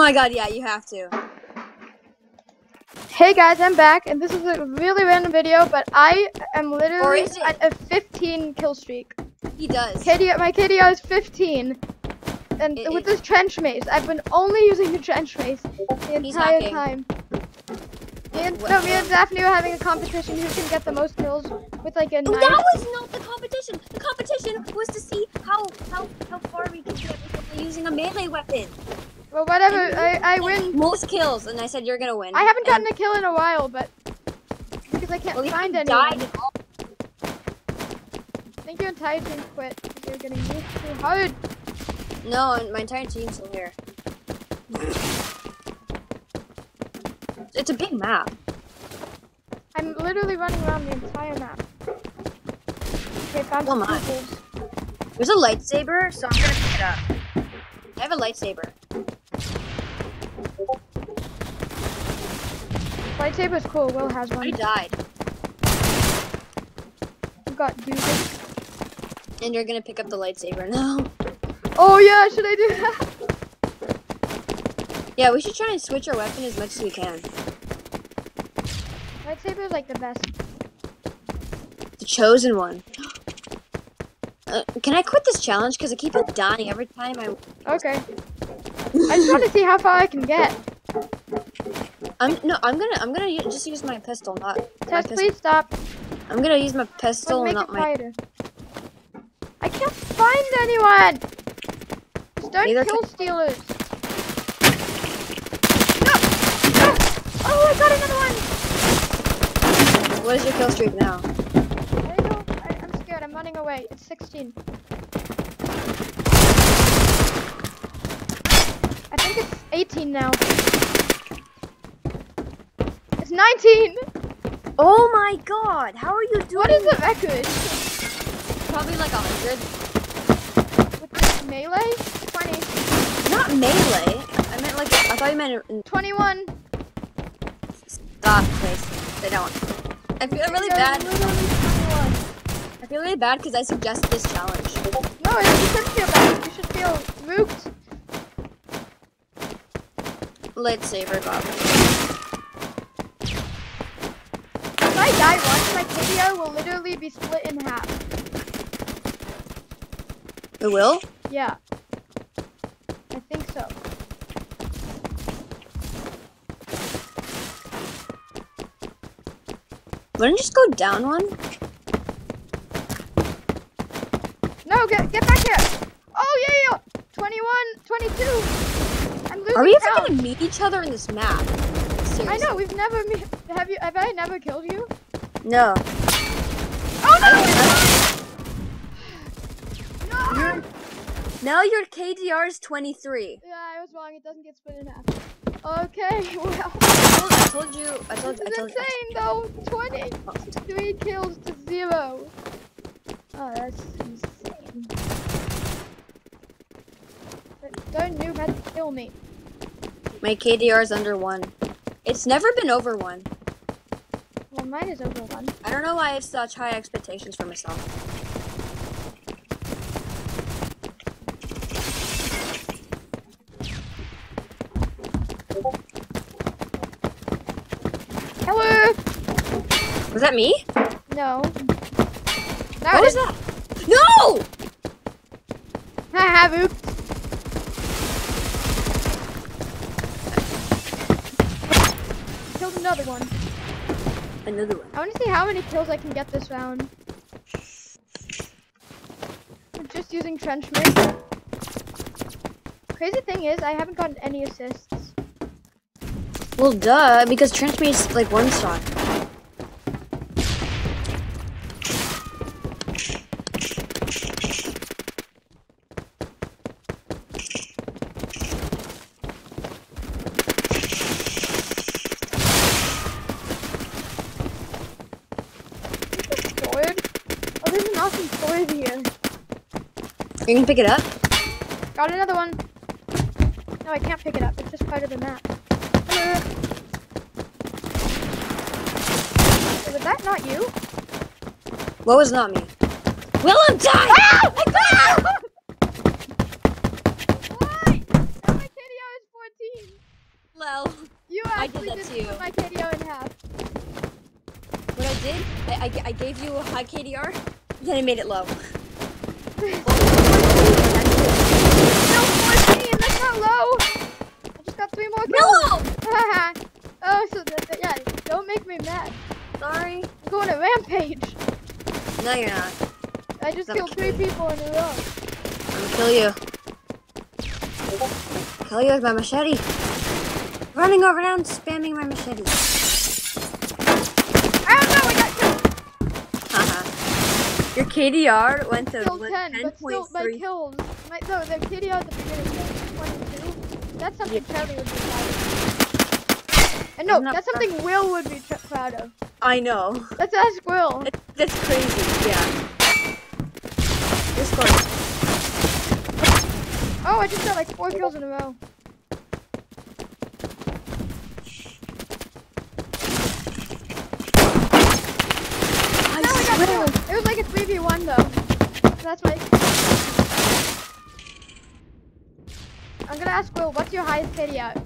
Oh my god, yeah, you have to. Hey guys, I'm back, and this is a really random video, but I am literally at a 15 kill streak. He does. KD, my KDR is 15, and It- with it- this trench mace, I've been only using the trench mace the entire time. Me and, What- no, me and Daphne were having a competition who can get the most kills with like a Oh, knife. that was not the competition. The competition was to see how how how far we can get with using a melee weapon. Well, whatever, I, I win. Most kills, and I said you're gonna win. I haven't And- gotten a kill in a while, but because I can't well, find haven't died all. I think your entire team quit because you're getting hit too hard. No, and my entire team's still here. It's a big map. I'm literally running around the entire map. Okay, found Oh my. There's a lightsaber, so I'm gonna pick it up. I have a lightsaber. Lightsaber's cool. Will has one. I died, I've got Doozy. and you're gonna pick up the lightsaber now. Oh yeah, should I do that? Yeah, we should try and switch our weapon as much as we can. Lightsaber is like the best. The chosen one. Uh, can I quit this challenge? Because I keep on dying every time I. Okay. I just want to see how far I can get. I'm no. I'm gonna. I'm gonna just use my pistol, not my Tess, pistol. please stop. I'm gonna use my Let's pistol, make not it my. I can't find anyone. Just don't Neither kill stealers. No! No! Oh, I got another one. What is your kill streak now? I don't. I, I'm scared. I'm running away. It's 16. I think it's 18 now. It's 19. Oh my god! How are you doing? What is the record Probably like a hundred. with this melee? 20, Not melee. I meant like. I thought you meant. 21. Stop, please. They don't. I feel really They're bad. literally 21. I feel really bad because I suggested this challenge. No, you shouldn't feel bad. You should feel rooked. Lightsaber got me. If I die once, my KDR will literally be split in half. It will? Yeah. I think so. Wouldn't just go down one? No, get get back here. Oh yeah, yeah. 21, 22. I'm losing Are we ever count. gonna meet each other in this map? Seriously. I know we've never me- have you have I never killed you? No. Oh no! You're, no! now your KDR is 23. Yeah, I was wrong. It doesn't get split in half. Okay, well, I told, I told you. I told this you. I is told you. insane though. 23 kills to zero. Oh, that's insane. Don't noob had to kill me. My KDR is under one. It's never been over one. Mine is over one. I don't know why I have such high expectations for myself. Hello. Was that me? No. What That was that? No! Haha, oops. Killed another one. Another one. I want to see how many kills I can get this round. I'm just using trench mace. Crazy thing is, I haven't gotten any assists. Well, duh, because trench is like one shot. Is this a sword? Oh, there's an awesome sword here. You can pick it up. Got another one. No, I can't pick it up. It's just part of the map. Hello. Was that not you? What was not me? Willem died! Ah! I got Why? My KDR is 14. Well, You I did actually that did to you. split my KDO in half. what I did, I, I I gave you a high KDR, then I made it low. No, 14, that's not low. I just got three more kills. No! oh, so that, that- yeah, don't make me mad. Sorry. I'm going to rampage. No, you're not. I just killed three people in a row. I'm gonna kill you. Kill you with my machete. Running over down, spamming my machete. I don't know, I got killed. Haha. Your KDR went to Still what, 10, but still, my kills. My, no, the KDO at the beginning was 22. That's something Charlie would be proud of. And no, that's something Will would be proud of. I know. Let's ask Will. That's crazy. Yeah. This Discord. Oh, I just got like four kills in a row. I No, I got two. It was like a 3v1 though. That's my. I'm gonna ask Will, what's your highest KDO?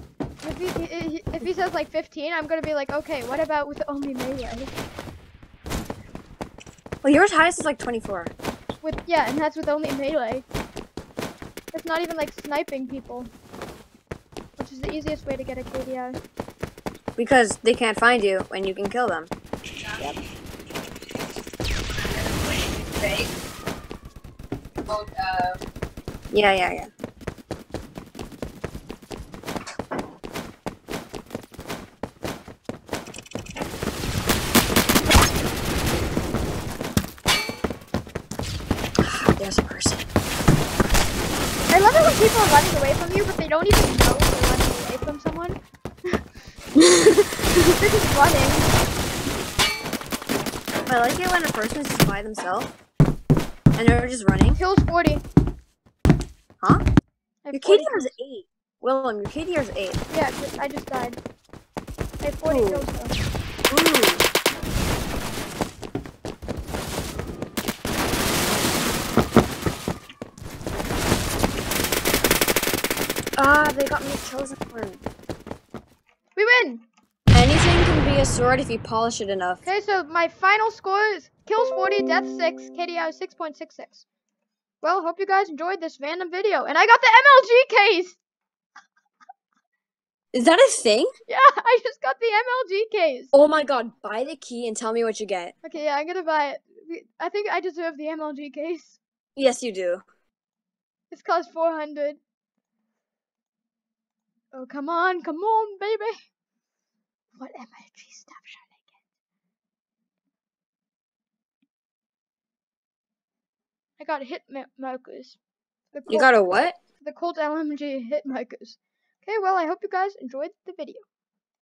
If he, he- if he says like 15, I'm gonna be like, okay, what about with only melee? Well, yours highest is like 24. With yeah, and that's with only melee. It's not even like sniping people, which is the easiest way to get a KDO. Because they can't find you when you can kill them. Uh, yeah, yeah, yeah. There's a person. I love it when people are running away from you, but they don't even know they're running away from someone. they're just running. I like it when a person is just by themselves and they're just running. Kills 40. Huh? Your 40 KDR is 8. Willem, your KDR is 8. Yeah, I just died. I have 40 Ooh. kills though. Ooh. Ah, they got me a chosen one. We win! Anything can be a sword if you polish it enough. Okay, so my final score is kills 40, death 6, KDI 6.66. Well, hope you guys enjoyed this random video. And I got the MLG case! Is that a thing? Yeah, I just got the MLG case. Oh my god, buy the key and tell me what you get. Okay, yeah, I'm gonna buy it. I think I deserve the MLG case. Yes, you do. It's cost 400. Oh, come on, come on, baby. What MLG stuff should I get? I got hit ma- markers. You got a what? the Colt LMG hit markers. Okay, well, I hope you guys enjoyed the video.